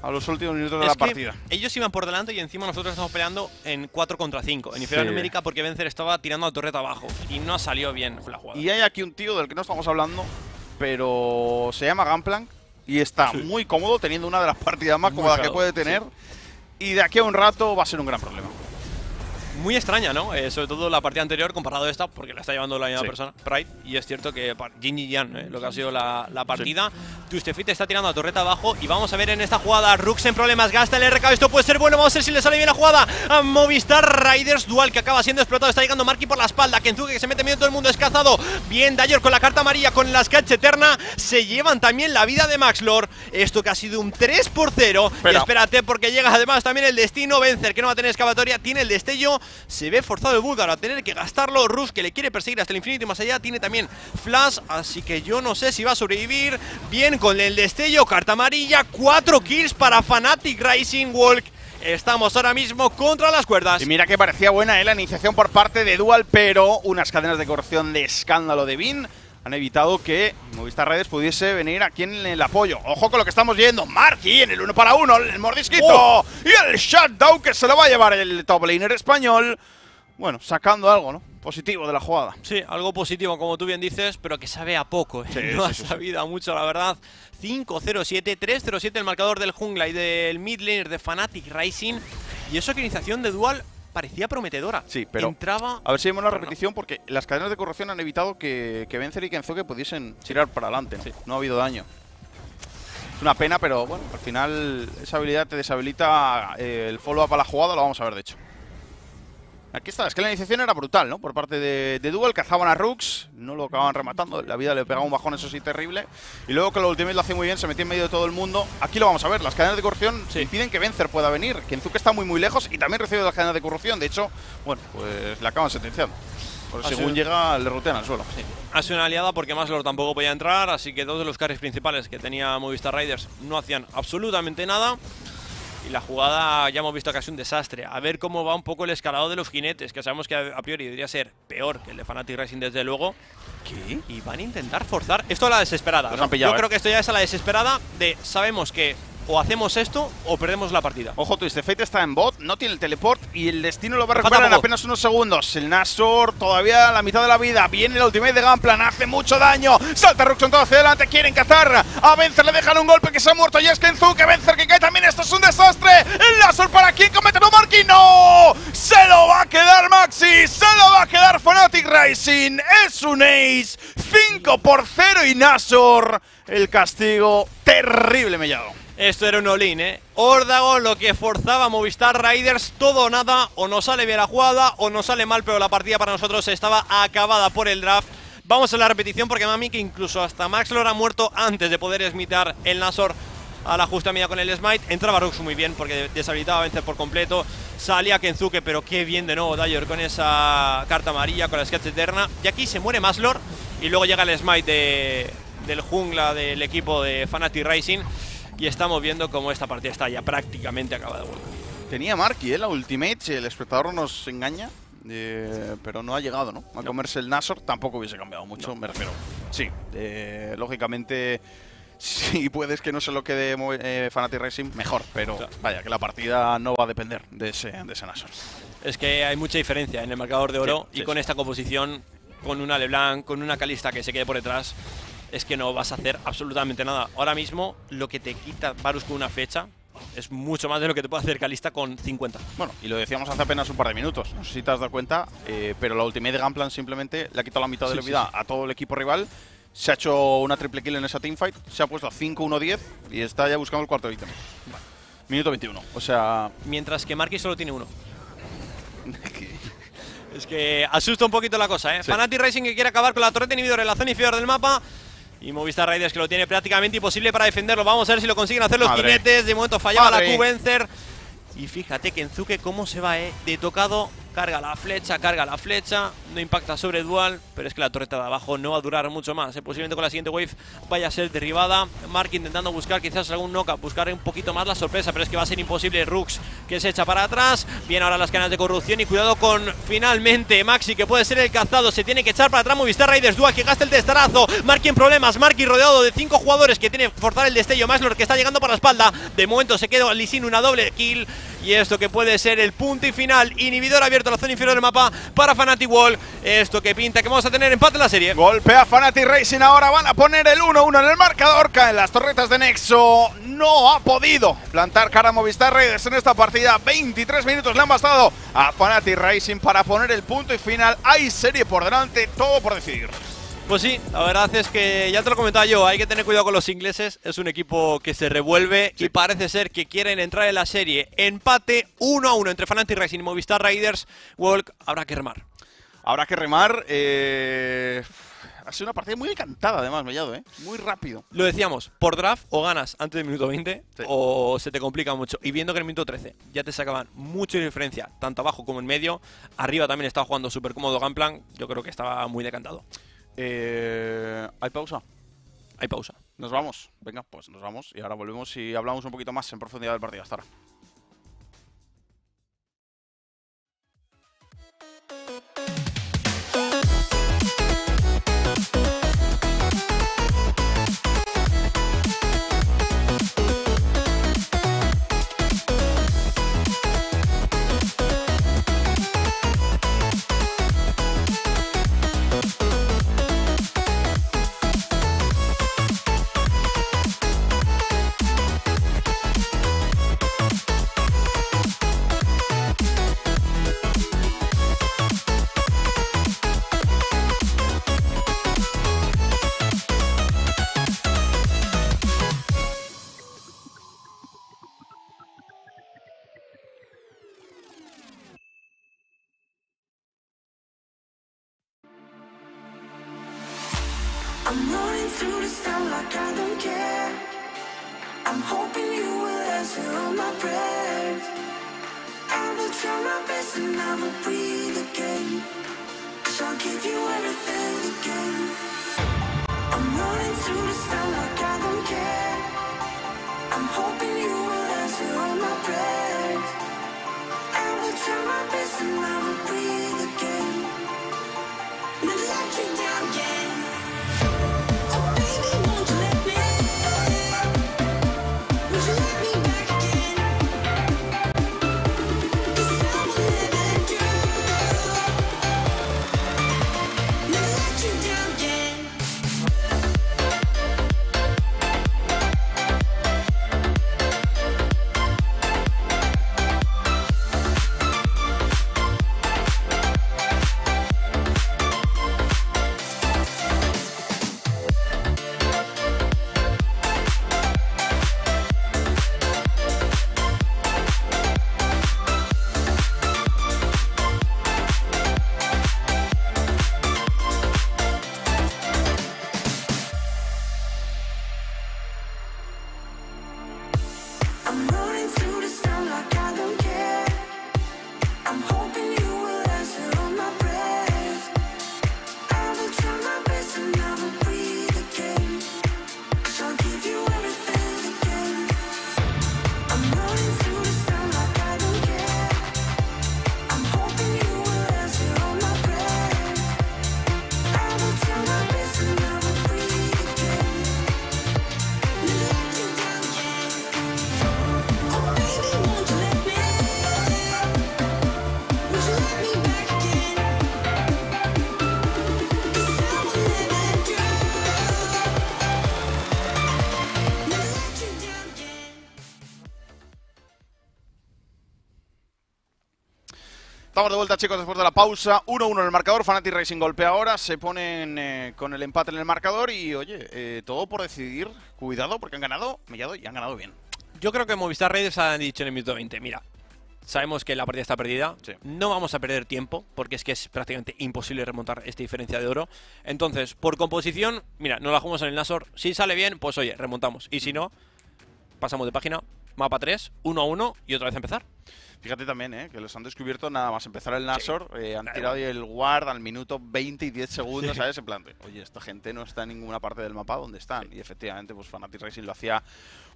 a los últimos minutos de la partida. Ellos iban por delante y encima nosotros estamos peleando en 4 contra 5. En inferior numérica porque Vencer estaba tirando a torreta abajo y no salió bien la jugada. Y hay aquí un tío del que no estamos hablando, pero se llama Gunplank y está muy cómodo teniendo una de las partidas más cómodas que puede tener. Y de aquí a un rato va a ser un gran problema muy extraña, ¿no? Eh, sobre todo la partida anterior comparado a esta, porque la está llevando la misma persona, Pride. Y es cierto que Jin y Yan, eh, lo que ha sido la, partida. Tustefit está tirando a torreta abajo y vamos a ver en esta jugada Rux en problemas, gasta el RK, esto puede ser bueno, vamos a ver si le sale bien la jugada a Movistar Riders Dual que acaba siendo explotado, está llegando Marky por la espalda, Kenzuke que se mete medio todo el mundo escazado, bien Dayor con la carta amarilla, con la Sketch Eterna, se llevan también la vida de Maxlor, esto que ha sido un 3 por 0, y espérate porque llega además también el destino, Vencer que no va a tener excavatoria, tiene el destello, se ve forzado el búlgaro a tener que gastarlo, Rus que le quiere perseguir hasta el infinito y más allá, tiene también Flash, así que yo no sé si va a sobrevivir, bien con el destello, carta amarilla, 4 kills para Fanatic Rising Walk. Estamos ahora mismo contra las cuerdas. Y mira que parecía buena ¿eh? la iniciación por parte de Dual, pero unas cadenas de corrupción de escándalo de Bin han evitado que Movistar Redes pudiese venir aquí en el apoyo. Ojo con lo que estamos viendo. Marky en el uno para uno, el mordisquito. Oh. Y el shutdown que se lo va a llevar el top laner español. Bueno, sacando algo, ¿no? Positivo de la jugada. Sí, algo positivo, como tú bien dices, pero que sabe a poco. ¿eh? no ha sabido mucho, la verdad. 5-0-7, 3-0-7 el marcador del jungla y del mid laner de Fnatic Rising. Y eso que iniciación de Dual parecía prometedora. Sí, pero Entraba, a ver si vemos una repetición porque las cadenas de corrupción han evitado que, que Vencer y Kenzoke pudiesen tirar para adelante. ¿no? no ha habido daño. Es una pena, pero bueno, al final esa habilidad te deshabilita eh, el follow-up a la jugada, lo vamos a ver de hecho. Aquí está, es que la iniciación era brutal, ¿no? Por parte de, de Duel, cazaban a Rooks, no lo acababan rematando, la vida le pegaba un bajón, eso sí, terrible. Y luego que lo Ultimate lo hace muy bien, se metió en medio de todo el mundo. Aquí lo vamos a ver, las cadenas de corrupción se impiden que Vencer pueda venir. Kenzuke está muy muy lejos y también recibe las cadenas de corrupción, de hecho, bueno, pues le acaban sentenciando. Por según llega, le rotean al suelo. Sí. Ha sido una aliada porque Maslor tampoco podía entrar, así que dos de los carries principales que tenía Movistar Riders no hacían absolutamente nada. Y la jugada ya hemos visto que es un desastre. A ver cómo va un poco el escalado de los jinetes, que sabemos que a priori debería ser peor que el de Fanatic Racing desde luego. ¿Qué? Y van a intentar forzar. Esto es la desesperada. Yo ¿eh? creo que esto ya es a la desesperada de sabemos que o hacemos esto o perdemos la partida. Ojo, Twist Fate está en bot, no tiene el teleport y el destino lo va a recuperar en apenas unos segundos. El Nasor todavía a la mitad de la vida. Viene el ultimate de Gamplan, hace mucho daño. Salta Ruxon todo hacia adelante, quieren cazar. A Vencer le dejan un golpe que se ha muerto. Y es Kenzuke, Vencer que cae también. Esto es un desastre. El Nasor para quien comete no Marky. ¡No! Se lo va a quedar Maxi, se lo va a quedar Fnatic Rising. Es un ace. 5 por 0 y Nasor. El castigo terrible mellado. Esto era un all-in, ¿eh? Órdago lo que forzaba Movistar Riders, todo o nada, o nos sale bien la jugada o nos sale mal, pero la partida para nosotros estaba acabada por el draft. Vamos a la repetición porque mami que incluso hasta Max lo ha muerto antes de poder smitar el Nasor a la justa media con el Smite. Entraba Rux muy bien porque deshabilitaba a vencer por completo. Salía Kenzuke, pero qué bien de nuevo Dyer con esa carta amarilla, con la Sketch Eterna. Y aquí se muere Maslor y luego llega el Smite del jungla del equipo de Fanatic Racing y estamos viendo cómo esta partida está ya prácticamente acabada. Tenía Marky, ¿eh? la ultimate, el espectador nos engaña, eh, pero no ha llegado, ¿no? A comerse el Nasor tampoco hubiese cambiado mucho, me refiero. Sí, eh, lógicamente, si puedes que no se lo quede eh, Fanatic Racing, mejor, pero vaya, que la partida no va a depender de ese, de ese Nasor. Es que hay mucha diferencia en el marcador de oro y con esta composición, con una LeBlanc, con una Calista que se quede por detrás, es que no vas a hacer absolutamente nada. Ahora mismo, lo que te quita Varus con una fecha es mucho más de lo que te puede hacer Calista con 50. Bueno, y lo decíamos hace apenas un par de minutos, no sé si te has dado cuenta, eh, pero la Ultimate Gunplan simplemente le ha quitado la mitad de la vida a todo el equipo rival, se ha hecho una triple kill en esa teamfight, se ha puesto a 5-1-10 y está ya buscando el cuarto ítem. Minuto 21, o sea... Mientras que Marquis solo tiene uno. es que asusta un poquito la cosa, ¿eh? Fanatic Racing que quiere acabar con la torreta inhibidor en la zona inferior del mapa. Y Movistar Raiders que lo tiene prácticamente imposible para defenderlo. Vamos a ver si lo consiguen hacer los jinetes. De momento fallaba la Q-Vencer. Y fíjate que Enzuke cómo se va, ¿eh? De tocado Carga la flecha, carga la flecha. No impacta sobre Dual, pero es que la torreta de abajo no va a durar mucho más. ¿eh? Posiblemente con la siguiente wave vaya a ser derribada. Mark intentando buscar quizás algún knockup, buscar un poquito más la sorpresa, pero es que va a ser imposible. Rux que se echa para atrás. Viene ahora las canas de corrupción y cuidado con finalmente Maxi que puede ser el cazado. Se tiene que echar para atrás Movistar Raiders Dual que gasta el testarazo. Mark en problemas. Marky rodeado de cinco jugadores que tiene que forzar el destello. Maslor que está llegando para la espalda. De momento se queda Lisin una doble kill. Y esto que puede ser el punto y final. Inhibidor abierto la zona inferior del mapa para Fanatic Wall. Esto que pinta que vamos a tener empate en la serie. Golpea Fanatic Racing. Ahora van a poner el 1-1 en el marcador. Caen las torretas de Nexo. No ha podido plantar cara a Movistar Raiders en esta partida. 23 minutos le han bastado a Fanatic Racing para poner el punto y final. Hay serie por delante. Todo por decidir. Pues sí, la verdad es que ya te lo comentaba yo, hay que tener cuidado con los ingleses, es un equipo que se revuelve y parece ser que quieren entrar en la serie. Empate 1 a 1 entre Fnatic Racing y Movistar Raiders. Walk, habrá que remar. Habrá que remar. Eh, ha sido una partida muy encantada, además, Mellado, ¿eh? Muy rápido. Lo decíamos, por draft o ganas antes del minuto 20 o se te complica mucho. Y viendo que en el minuto 13 ya te sacaban mucha diferencia, tanto abajo como en medio, arriba también estaba jugando súper cómodo Gunplan, yo creo que estaba muy decantado. Eh, ¿Hay pausa? Hay pausa. Nos vamos. Venga, pues nos vamos y ahora volvemos y hablamos un poquito más en profundidad del partido. Hasta ahora. I'm running through the storm Estamos de vuelta, chicos, después de la pausa. 1-1 en el marcador. Fanatic Racing golpea ahora. Se ponen eh, con el empate en el marcador. Y oye, eh, todo por decidir. Cuidado, porque han ganado Mellado y han ganado bien. Yo creo que Movistar Raiders han dicho en el minuto 20, mira, sabemos que la partida está perdida, Sí. no vamos a perder tiempo, porque es que es prácticamente imposible remontar esta diferencia de oro. Entonces, por composición, mira, nos la jugamos en el Nasor, si sale bien, pues oye, remontamos. Y si no, pasamos de página, mapa 3, 1 a 1 y otra vez empezar. Fíjate también, ¿eh? que los han descubierto nada más empezar el Nasor. eh, han tirado el guard al minuto 20 y 10 segundos, ¿sabes? En plan, de, oye, esta gente no está en ninguna parte del mapa donde están. Y efectivamente, pues Fanatic Racing lo hacía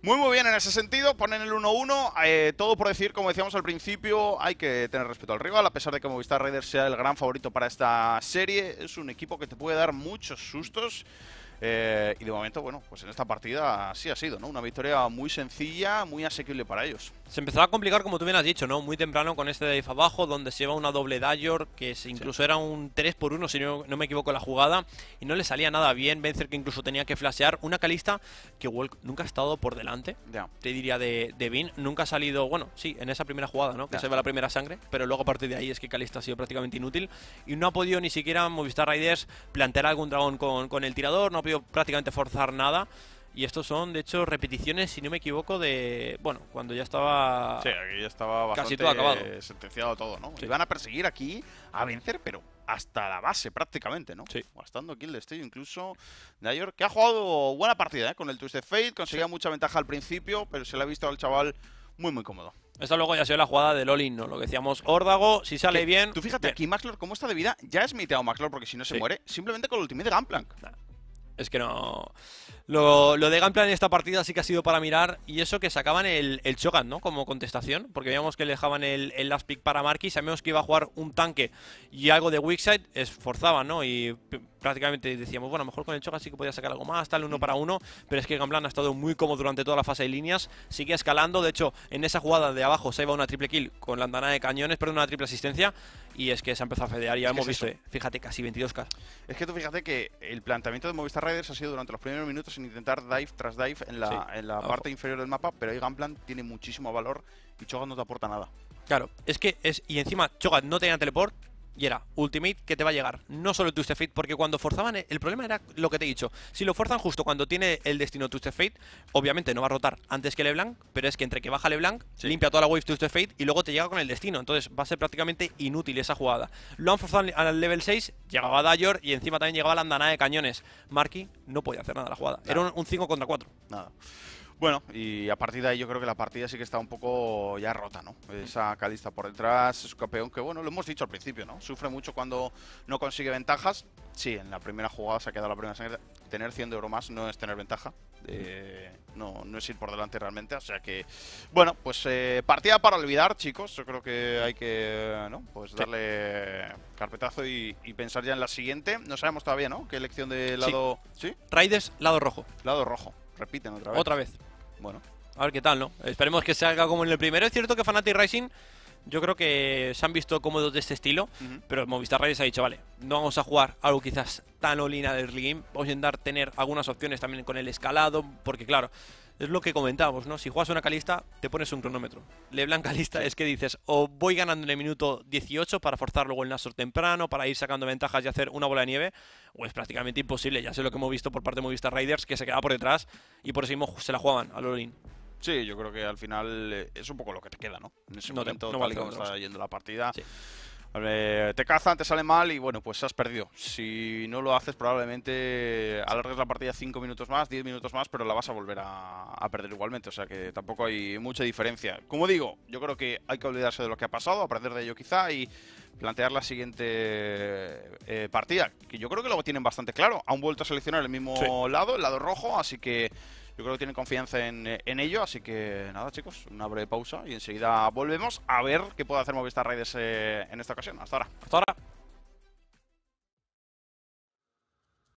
muy, muy bien en ese sentido. Ponen el 1-1. eh, todo por decir, como decíamos al principio, hay que tener respeto al rival. A pesar de que Movistar Raiders sea el gran favorito para esta serie, es un equipo que te puede dar muchos sustos. eh, y de momento, bueno, pues en esta partida así ha sido, ¿no? Una victoria muy sencilla, muy asequible para ellos. Se empezaba a complicar, como tú bien has dicho, ¿no? Muy temprano con este de abajo, donde se lleva una doble Dajor, que es- incluso era un 3 por 1 si no, no me equivoco, la jugada, y no le salía nada bien. Vencer que incluso tenía que flashear. Una calista que Walk nunca ha estado por delante, te diría, de, de. Nunca ha salido, bueno, sí, en esa primera jugada, ¿no? Que Ya. se ve la primera sangre, pero luego a partir de ahí es que Calista ha sido prácticamente inútil. Y no ha podido ni siquiera Movistar Riders plantear algún dragón con, con el tirador, no ha podido prácticamente forzar nada. Y estos son, de hecho, repeticiones, si no me equivoco, de. Bueno, cuando ya estaba. Sí, aquí ya estaba bastante Casi todo acabado. sentenciado todo, ¿no? Sí. Iban a perseguir aquí a vencer, pero hasta la base prácticamente, ¿no? Sí. Gastando aquí el destello incluso Dyer, que ha jugado buena partida, ¿eh? Con el Twisted Fate, conseguía mucha ventaja al principio, pero se le ha visto al chaval muy, muy cómodo. Esta luego ya ha sido la jugada del all-in, ¿no? Lo que decíamos, Órdago, si sale Que, bien. Tú fíjate, bien. aquí Maxlor, ¿cómo está de vida? Ya es miteado Maxlor, porque si no se Sí. muere, simplemente con el ultimate de Gunplank. Es que no. Lo, lo de Gunplan en esta partida sí que ha sido para mirar. Y eso que sacaban el, el ¿no? Como contestación. Porque veíamos que le dejaban el, el last pick para Marky. Sabíamos que iba a jugar un tanque y algo de Weakside. Esforzaban, ¿no? Y prácticamente decíamos, bueno, a lo mejor con el Chogan sí que podía sacar algo más, tal, uno para uno. Pero es que Gunplan ha estado muy cómodo durante toda la fase de líneas. Sigue escalando. De hecho, en esa jugada de abajo se iba una triple kill con la andana de cañones, perdón, una triple asistencia. Y es que se ha empezado a fedear. Ya Es hemos visto, eso. eh, fíjate, casi 22k. Es que tú fíjate que el planteamiento de Movistar Riders ha sido durante los primeros minutos en intentar dive tras dive en la, Sí, en la parte inferior del mapa, pero ahí Gunplank tiene muchísimo valor y Chogan no te aporta nada. Claro, es que es. Y encima, Chogat no tenía teleport. Y era Ultimate que te va a llegar. No solo el Twisted Fate, porque cuando forzaban. El problema era lo que te he dicho. Si lo forzan justo cuando tiene el destino Twisted Fate, obviamente no va a rotar antes que LeBlanc. Pero es que entre que baja LeBlanc, Sí. limpia toda la wave Twisted Fate y luego te llega con el destino. Entonces va a ser prácticamente inútil esa jugada. Lo han forzado al- level 6, llegaba Dajor y encima también llegaba la andanada de cañones. Marky no podía hacer nada la jugada. Era un 5 contra 4. Nada. Bueno, y a partir de ahí yo creo que la partida sí que está un poco ya rota, ¿no? Esa Calista por detrás, es un campeón que, bueno, lo hemos dicho al principio, ¿no? Sufre mucho cuando no consigue ventajas. Sí, en la primera jugada se ha quedado la primera sangre. Tener 100 de oro más no es tener ventaja. eh, no, no es ir por delante realmente. O sea que, bueno, pues eh, partida para olvidar, chicos. Yo creo que hay que, ¿no? Pues darle carpetazo y, y pensar ya en la siguiente. No sabemos todavía, ¿no? ¿Qué elección de lado...? ¿Sí? Raiders, lado rojo. Lado rojo. Repiten otra vez. Otra vez. Bueno. A ver qué tal, ¿no? Esperemos que salga como en el primero. Es cierto que Fnatic Rising, yo creo que se han visto cómodos de este estilo, Ujú. pero Movistar Riders ha dicho, vale, no vamos a jugar algo quizás tan olina del early game, vamos a intentar tener algunas opciones también con el escalado, porque claro, es lo que comentábamos, ¿no? Si juegas una calista, te pones un cronómetro. LeBlanc calista es que dices, o voy ganando en el minuto 18 para forzar luego el Nasor temprano, para ir sacando ventajas y hacer una bola de nieve, o es prácticamente imposible. Ya sé lo que hemos visto por parte de Movistar Riders, que se quedaba por detrás y por eso mismo se la jugaban al all-in. Sí, yo creo que al final eh, es un poco lo que te queda, ¿no? En ese No te- momento, no tal y como está yendo la partida. Sí. Eh, te cazan, te sale mal y bueno, pues has perdido. Si no lo haces, probablemente alargues la partida 5 minutos más, 10 minutos más, pero la vas a volver a, a perder igualmente. O sea que tampoco hay mucha diferencia. Como digo, yo creo que hay que olvidarse de lo que ha pasado, aprender de ello quizá y plantear la siguiente eh, partida, que yo creo que lo tienen bastante claro. Han vuelto a seleccionar el mismo Sí. lado, el lado rojo, así que yo creo que tienen confianza en, en ello. Así que nada, chicos, una breve pausa y enseguida volvemos a ver qué puede hacer Movistar Raiders eh, en esta ocasión. Hasta ahora. Hasta ahora.